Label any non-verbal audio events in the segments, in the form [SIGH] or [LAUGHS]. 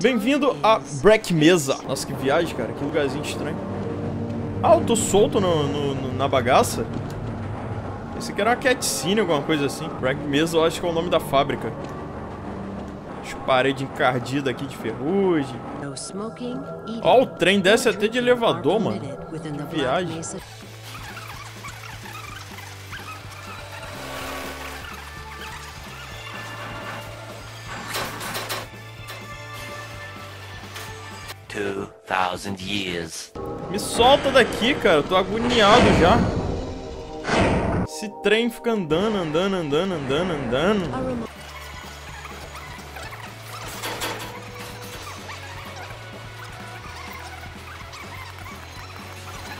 Bem-vindo a Break Mesa. Nossa, que viagem, cara. Que lugarzinho estranho. Ah, eu tô solto no, no- no- na bagaça? Esse aqui era uma cutscene, alguma coisa assim. Break Mesa, eu acho que é o nome da fábrica. As paredes encardidas aqui de ferrugem. Ó, o trem desce até de elevador, mano. Que viagem. Two thousand years. Me solta daqui, cara. Eu tô agoniado já. Esse trem fica andando, andando, andando, andando, andando.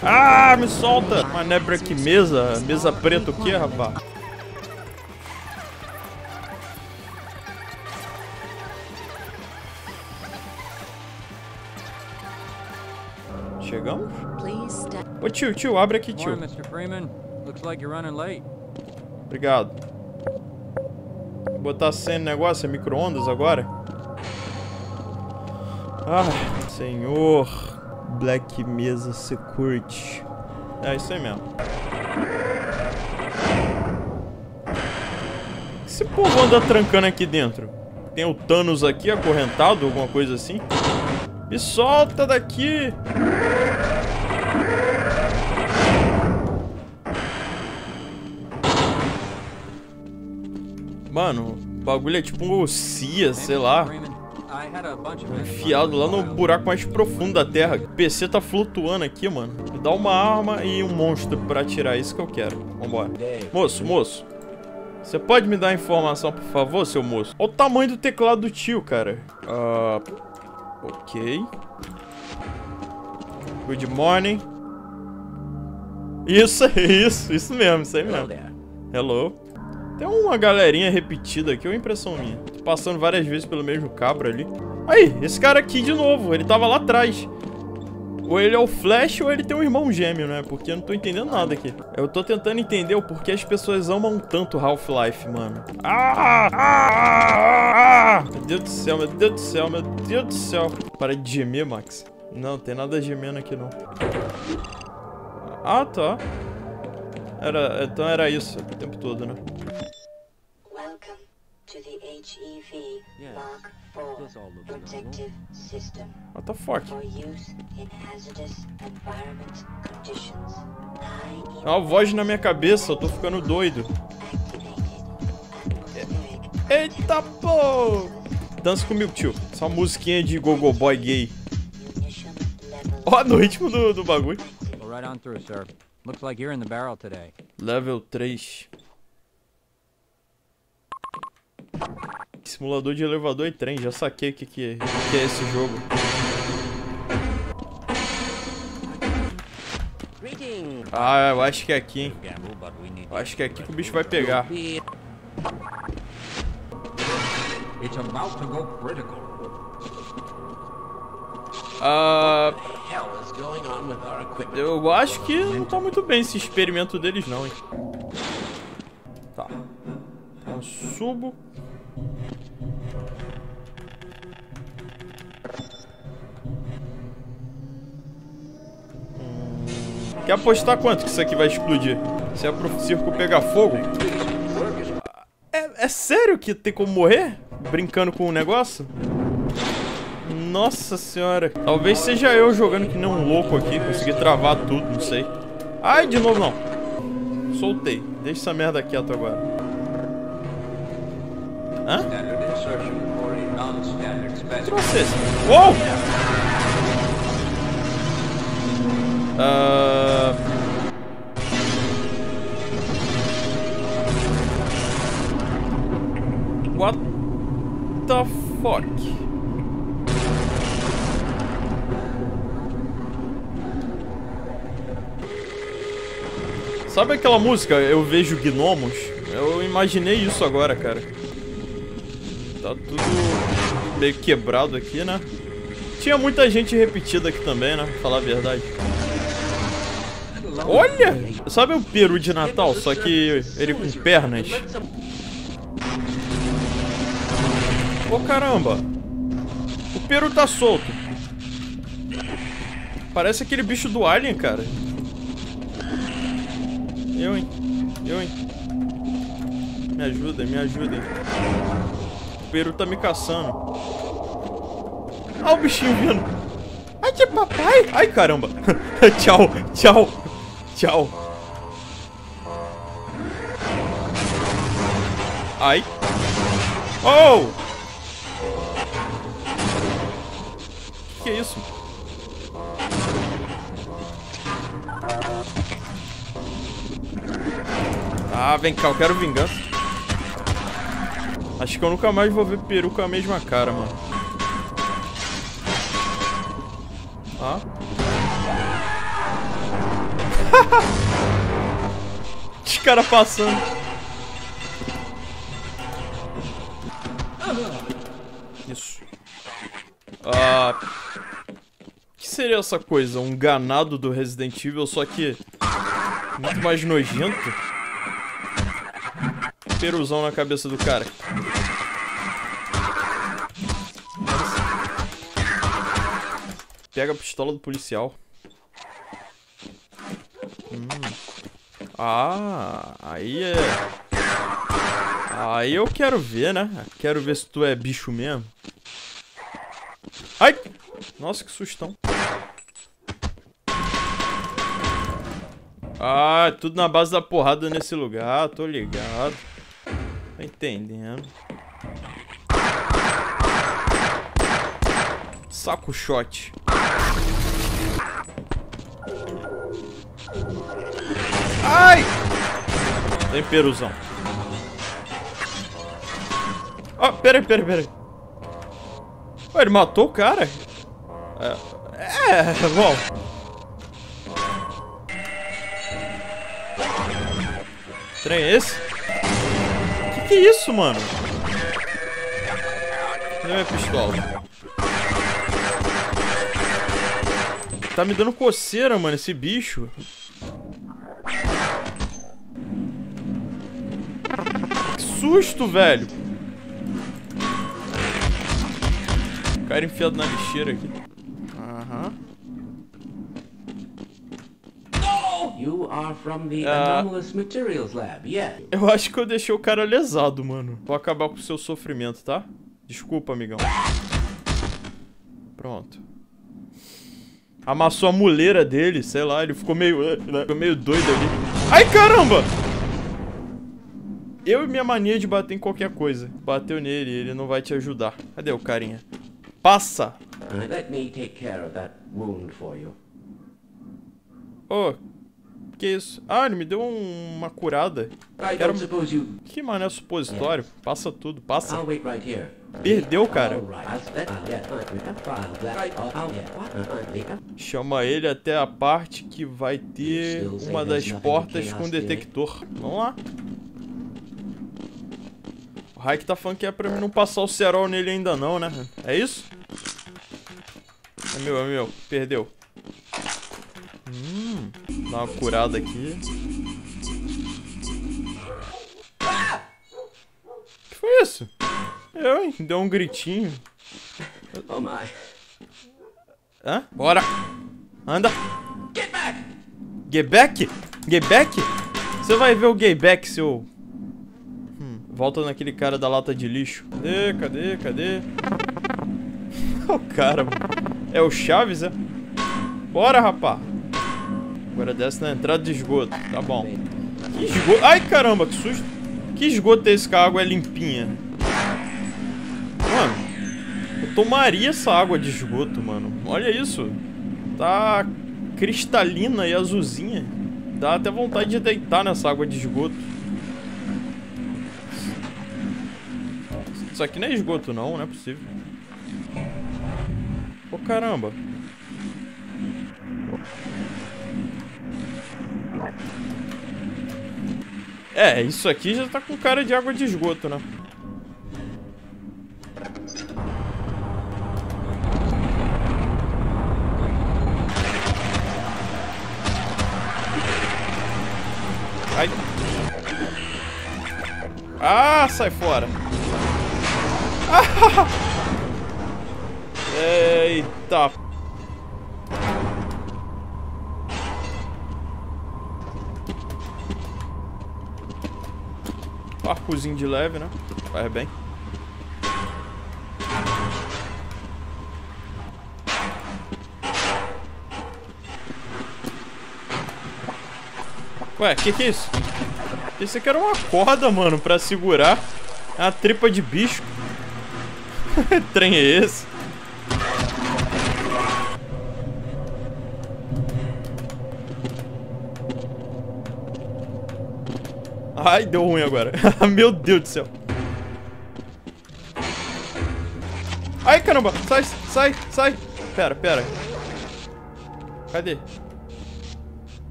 Ah, me solta! Manebra aqui, mesa. Mesa preta o quê, rapaz? Tio, tio, abre aqui, tio. Morning, Mr. Freeman. Looks like you're running late. Obrigado. Vou botar sem negócio, é micro-ondas agora? Ah, senhor. Black Mesa Security. É isso aí mesmo. Esse povo anda trancando aqui dentro? Tem o Thanos aqui acorrentado, alguma coisa assim? Me solta daqui! Mano, o bagulho é tipo um CIA, sei lá. Enfiado lá no buraco mais profundo da Terra. O PC tá flutuando aqui, mano. Me dá uma arma e um monstro pra atirar. Isso que eu quero. Vambora. Moço, moço. Você pode me dar informação, por favor, seu moço? Olha o tamanho do teclado do tio, cara. Ah... ok. Good morning. Isso, [LAUGHS] isso, isso mesmo, isso aí mesmo. Hello. Tem uma galerinha repetida aqui, ou impressão minha? Tô passando várias vezes pelo mesmo cabra ali. Aí, esse cara aqui de novo, ele tava lá atrás. Ou ele é o Flash ou ele tem um irmão gêmeo, né? Porque eu não tô entendendo nada aqui. Eu tô tentando entender o porquê as pessoas amam tanto Half-Life, mano. Ah, ah, ah, ah! Meu Deus do céu, meu Deus do céu, meu Deus do céu. Para de gemer, Max. Não, tem nada gemendo aqui não. Ah, tá. Era, então era isso o tempo todo, né? HEV looks normal. protective system What the fuck? for use in hazardous environment conditions. É uma voz na minha cabeça, eu tô ficando doido. Eita, pô! Dança comigo, tio. Essa musiquinha de gogo boy gay. Ó, no ritmo do, do bagulho. Go right on through, sir. Looks like you're in the barrel today. Level 3. Simulador de elevador e trem, já saquei o que, que, que é esse jogo. Ah, eu acho que é aqui, hein? Eu acho que é aqui que o bicho vai pegar. Ah, eu acho que não tá muito bem esse experimento deles não, hein? Tá. Então subo. Quer apostar quanto que isso aqui vai explodir? Se é pro circo pegar fogo? É, é sério que tem como morrer? Brincando com o negócio? Nossa senhora. Talvez seja eu jogando que nem um louco aqui. Consegui travar tudo, não sei. Ai, de novo não. Soltei. Deixa essa merda quieto agora. Troço é esse? Uou! Ah... What the fuck? Sabe aquela música Eu Vejo Gnomos? Eu imaginei isso agora, cara. Tá tudo meio quebrado aqui, né? Tinha muita gente repetida aqui também, né? Falar a verdade. Olha! Sabe o peru de Natal? Só que ele com pernas. Ô caramba! O peru tá solto. Parece aquele bicho do Alien, cara. Eu, hein? Eu, hein? Me ajudem, me ajudem. O peru tá me caçando. Olha o bichinho vindo. Ai, que papai! Ai, caramba! [LAUGHS] tchau, tchau, tchau. Ai. Oh! Que, que é isso? Ah, vem cá, eu quero vingança. Acho que eu nunca mais vou ver peru com a mesma cara, mano. Ah. [LAUGHS] Os caras passando. Isso. Ah. Que seria essa coisa? Um ganado do Resident Evil, só que. Muito mais nojento? Peruzão na cabeça do cara. Pega a pistola do policial. Hum. Ah, aí é. Aí eu quero ver, né? Quero ver se tu é bicho mesmo. Ai! Nossa, que sustão. Ah, tudo na base da porrada nesse lugar, tô ligado. Tô entendendo. Saco shot. Ai! Tem peruzão. Ó, oh, peraí, peraí, peraí. Oh, ele matou o cara? É, é bom. Trem é esse? Que que é isso, mano? Cadê minha pistola? Tá me dando coceira, mano, esse bicho. Que susto, velho. Cara enfiado na lixeira aqui. Aham. You are from the Ah. Anomalous Materials Lab, yeah. Eu acho que eu deixei o cara lesado, mano. Vou acabar com o seu sofrimento, tá? Desculpa, amigão. Pronto. Amassou a muleira dele, sei lá, ele ficou meio, eh, né, ficou meio doido ali. Ai, caramba! Eu e minha mania de bater em qualquer coisa. Bateu nele, ele não vai te ajudar. Cadê o carinha? Passa! Let me take care of that wound for you. Ô, que isso? Ah, ele me deu um- uma curada. Quero-. Que mané supositório? Passa tudo, passa. Perdeu, cara. Chama ele até a parte que vai ter uma das portas com detector. Vamos lá. O Raik tá falando que é pra mim não passar o cerol nele ainda não, né? É isso? É meu, é meu. Perdeu. Dá uma curada aqui. que foi isso? Eu, hein? Deu um gritinho. Oh my. Hã? Bora! Anda! Get back! Get back? Você vai ver o gay back, seu... Hum, volta naquele cara da lata de lixo. Cadê, cadê, cadê? [LAUGHS] o cara, mano. É o Chaves, é? Bora, rapá! Agora desce na entrada de esgoto. Tá bom. Que esgoto... Ai, caramba, que susto! Que esgoto é esse que a água é limpinha? Mano, eu tomaria essa água de esgoto, mano. Olha isso. Tá cristalina e azulzinha. Dá até vontade de deitar nessa água de esgoto. Isso aqui não é esgoto não, não é possível. Ô caramba. É, isso aqui já tá com cara de água de esgoto, né? Ai. Ah, sai fora. [LAUGHS] Eita. Parcozinho de leve, né? Faz bem. Ué, que que é isso? Esse aqui era uma corda, mano, pra segurar a tripa de bicho. [LAUGHS] que trem é esse? Ai, deu ruim agora. [LAUGHS] Meu Deus do céu. Ai, caramba. Sai, sai, sai. Pera, pera. Cadê?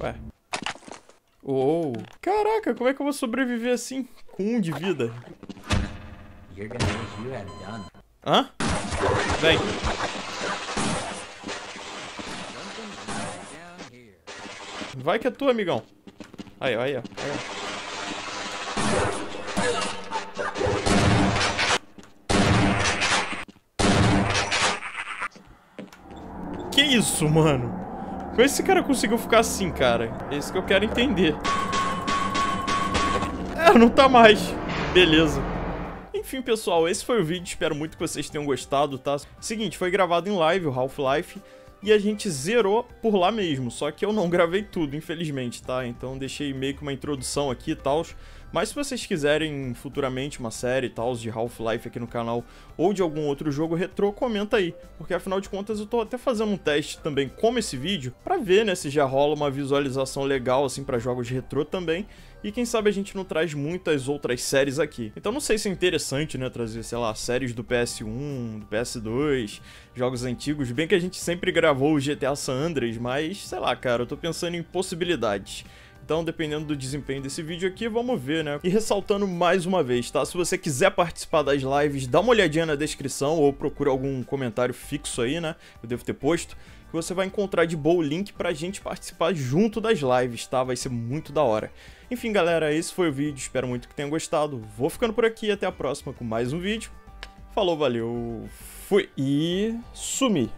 Ué. Oh. Caraca, como é que eu vou sobreviver assim? Com um de vida. Hã? Vem. Vai que é tua, amigão. Aí, aí, ó. Aí, ó. Isso, mano? Como esse cara conseguiu ficar assim, cara? É isso que eu quero entender. É, não tá mais. Beleza. Enfim, pessoal, esse foi o vídeo. Espero muito que vocês tenham gostado, tá? Seguinte, foi gravado em live, o Half-Life. E a gente zerou por lá mesmo, só que eu não [LAUGHS] gravei tudo, infelizmente, tá? Então deixei meio que uma introdução aqui e tal. Mas se vocês quiserem futuramente uma série tal de Half-Life aqui no canal ou de algum outro jogo retrô, comenta aí. Porque afinal de contas eu tô até fazendo um teste também como esse vídeo, pra ver, né, se já rola uma visualização legal assim pra jogos retrô também. E quem sabe a gente não traz muitas outras séries aqui. Então não sei se é interessante, né, trazer, sei lá, séries do PS1, do PS2, jogos antigos. Bem que a gente sempre gravou o GTA San Andreas, mas sei lá, cara, eu tô pensando em possibilidades. Então, dependendo do desempenho desse vídeo aqui, vamos ver, né? E ressaltando mais uma vez, tá? Se você quiser participar das lives, dá uma olhadinha na descrição ou procura algum comentário fixo aí, né? Eu devo ter posto. Que você vai encontrar de boa o link pra gente participar junto das lives, tá? Vai ser muito da hora. Enfim, galera, esse foi o vídeo. Espero muito que tenham gostado. Vou ficando por aqui. Até a próxima com mais um vídeo. Falou, valeu, fui e sumi.